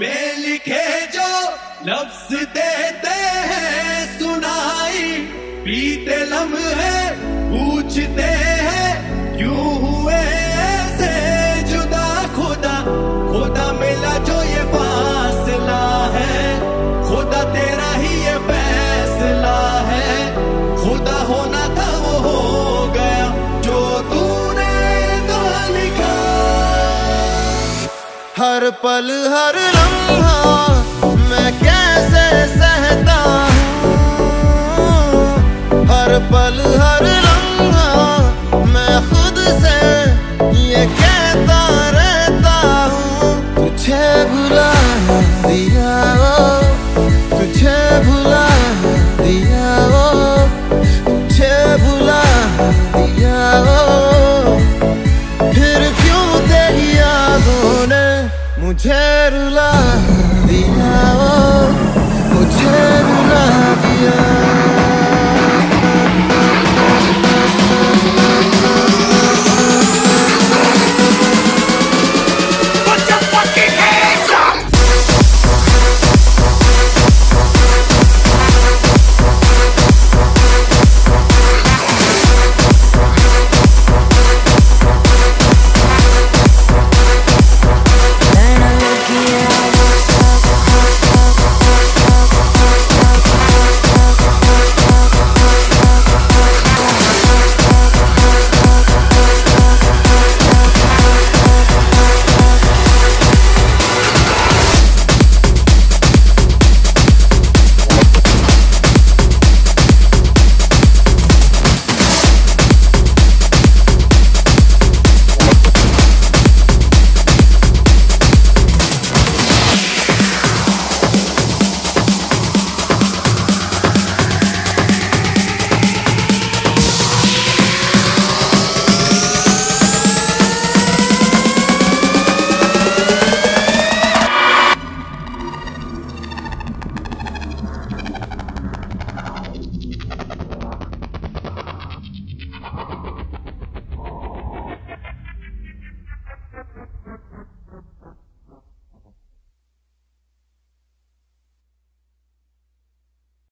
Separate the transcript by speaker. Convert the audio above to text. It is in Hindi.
Speaker 1: में लिखे जो लफ्ज देते हैं, सुनाई। पीते लम्हे, पूछते हैं, क्यों हुए ऐसे जुदा खुदा? खुदा मिला जो ये फासला है। खुदा तेरा ही ये
Speaker 2: हर पल हर लम्हा मैं कैसे सहता हूँ? हर पल रुला दिया ओ मुझे रुला दिया।